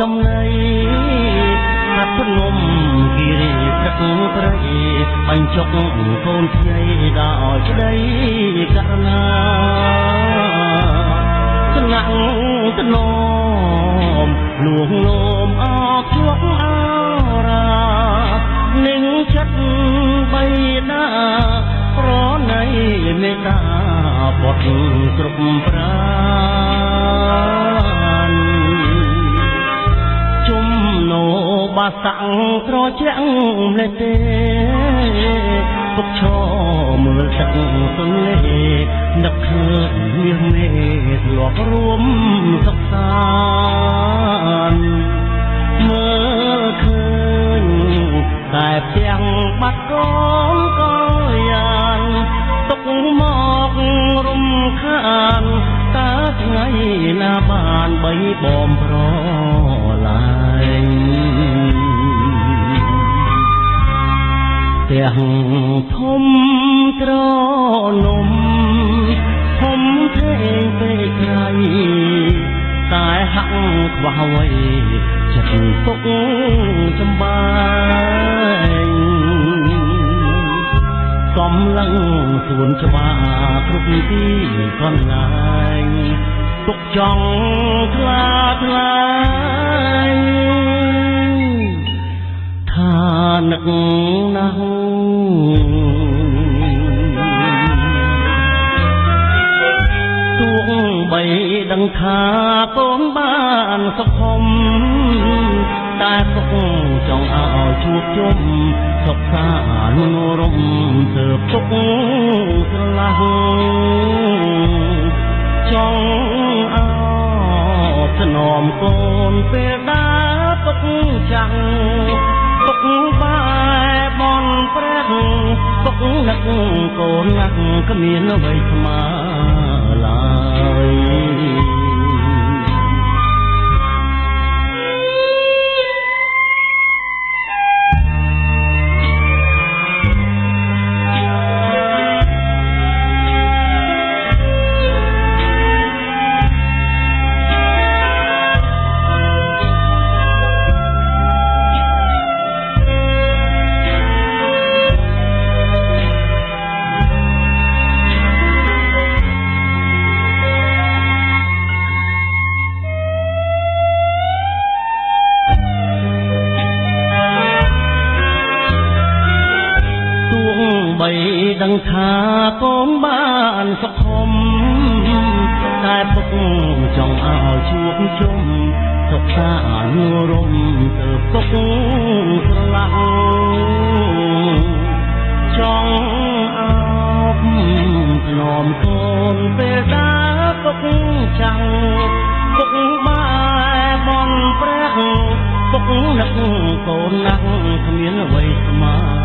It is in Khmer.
ចំណៃហាត់ភ្នំគិរីព្រឹកព្រៃបញ្ចុកកូនខ្ញីដល់ក្ដីករណាស្ងាក់ត្នមលួងលោមអោជួកអរានឹងចិត្តបីណាប្រណីមេត្តាបត់គ្រប់ប្រា បាសាំងត្រជាក់ម្លេះទេពុកឈមើលទឹកទន្លេនឹកឃើញមាសមេធ្លាប់រួមសិក្សាមើលឃើញតែផ្ទាំងបាត់កងក៏យ៉ាងទុកមករំខានតើថ្ងៃណាបានបីបំប្រឡាយ ធំត្រនំធំធេងពេកក្រៃតែហាក់ខ្វះអ្វីចិត្តទុកចំបាយកំឡឹងសួនច្បារគ្រប់ទីកន្លែងទុកចង់ថ្លាថ្លា បីដឹងថាកូនបានសុខុមតែសុខចង់ឲ្យជួបជុំសុខសានរំទើបទុកស្រឡះចង់អោស្នំកូនពេលដើរទុកចាំងទុកបែបនព្រះទុកនឹកកូនណាក់គ្មានអ្វីស្មើ ដឹងថាកូនបានសុខុមតែពុកចង់ឲ្យជួបជុំសុខសានុរមទៅពុកស្រឡាញ់ចង់អោបស្នំកូនពេលដើរពុកចាំងពុកបែបនព្រះពុកនឹកកូនណាស់គ្មានអ្វីស្មើ